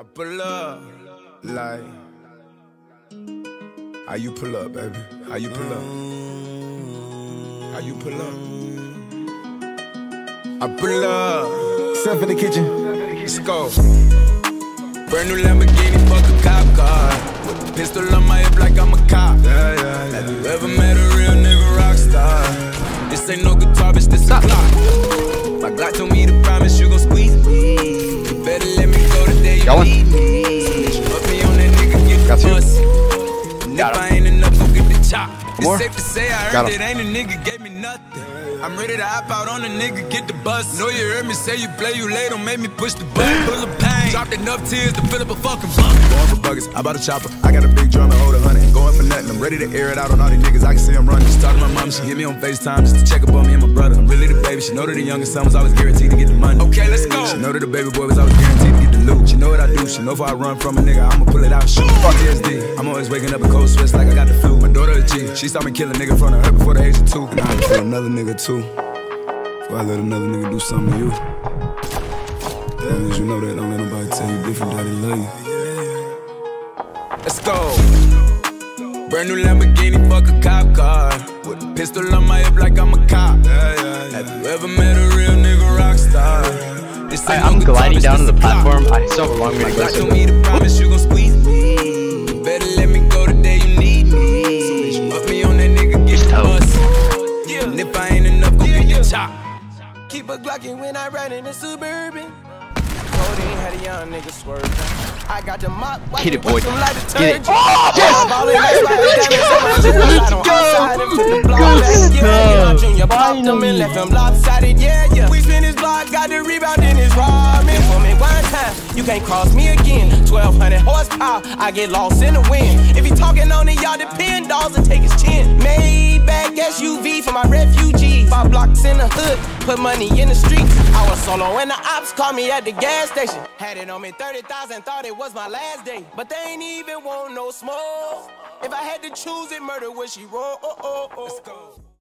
I pull up like how you pull up, baby? How you pull up? How you pull up? I pull up. Stuff in the kitchen. Let's go. Brand new Lamborghini, fuck a cop car. With a pistol on my hip like I'm a cop. Yeah, yeah, yeah. Get Got you. Got him. I ain't enough, go get the chop. It's more? safe to say I Got him. it ain't a nigga gave me nothing. I'm ready to hop out on a nigga, get the bus. Know you heard me say you play, you late, don't make me push the button. Full of pain. Dropped enough tears to fill up a fucking bucket. Going for buggers, I bought a chopper. I got a big drum and hold a hundred. Going for nothing, I'm ready to air it out on all these niggas. I can see them running. She talked to my mom, she hit me on FaceTime just to check up on me and my brother. I'm really the baby. She know that the youngest son was always guaranteed to get the money. Okay, let's go. She know that the baby boy was always guaranteed to get the. She know what I do. She know if I run from a nigga, I'ma pull it out. Shoot. Fuck PTSD. I'm always waking up in cold sweats like I got the flu. My daughter a G. She saw me kill a nigga in front of her before the age of two. And I to kill another nigga too. Before I let another nigga do something to you. As long as you know that, don't let nobody tell you different that they love you. Let's go. Brand new Lamborghini, fuck a cop car. With a pistol on my hip like I'm a cop. Have you ever gliding down to the platform. I still have a long way to go. So me to promise you gon' squeeze me. Better let me go the day you need me. So me on that nigga, get the bus. Yeah. And if I ain't enough, go get your chop. Keep a Glockin' when I ride in the Suburban. Codeine had a young nigga swerving. I got the mop. Get it, boy. Get it. detergent. Oh! Yeah, ballin' like Spider Diamond, so I just slide on outside and put the block Yeah, yeah. We spin his block, got the rebound in his me one time, you can't cross me again. 1200 horsepower, I get lost in the wind. If he talking on it, y'all depend, dolls and take his chin. Maybach SUV for my refugee. Five blocks in the hood, put money in the streets. I was solo when the ops called me at the gas station. Had it on me 30,000, thought it was my last day. But they ain't even want no smoke. If I had to choose it, murder would she roll? Oh, oh, oh.